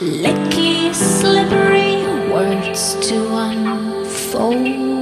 Licky, slippery words to unfold.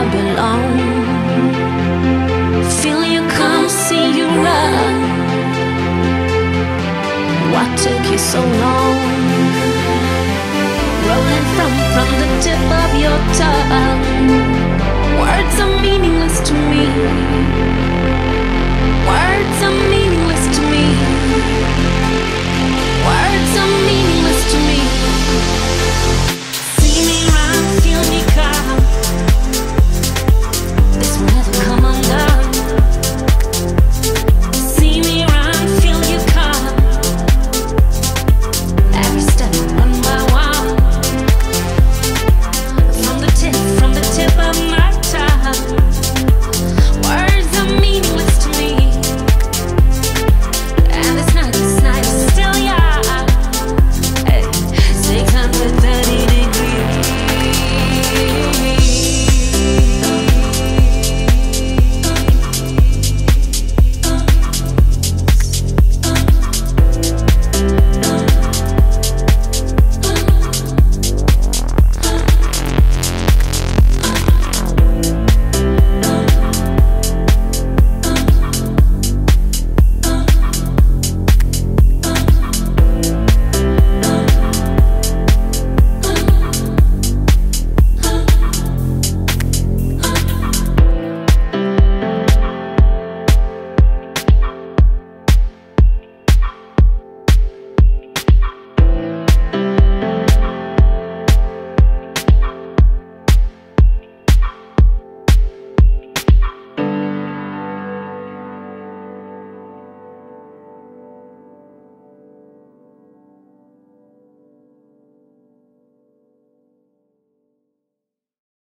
I belong. Feel you come, see you run. What took you so long? Rolling from from the tip of your tongue, words are meaningless.